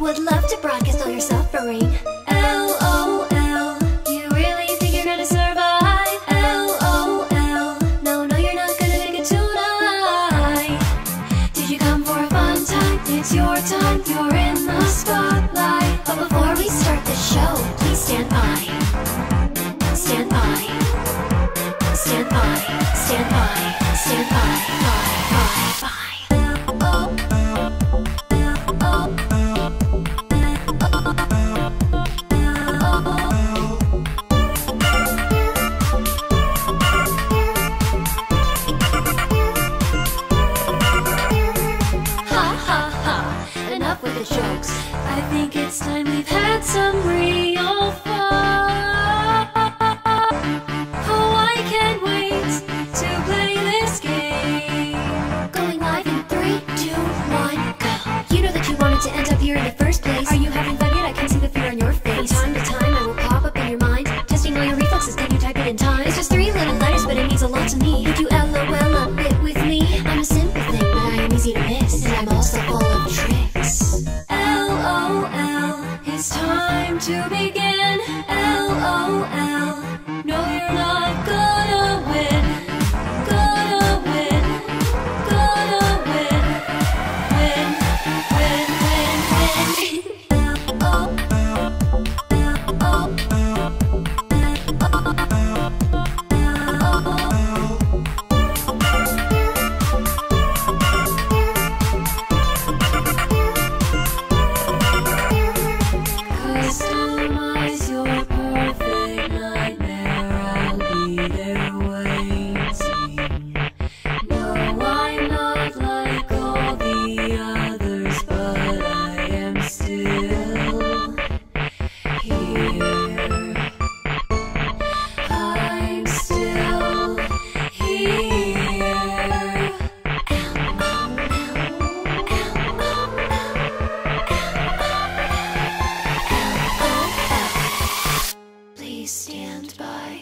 Would love to broadcast. The jokes. I think it's time we've had some real fun. Oh, I can't wait to play this game. Going live in three, two, one, go. You know that you wanted to end up here in the first place. Are you having fun yet? I can see the fear on your face. From time to time, I will pop up in your mind, testing all your reflexes. Can you type it in time? It's just three little letters, but it means a lot to me. Would you LOL to begin. LOL, no, you're not good. stand by.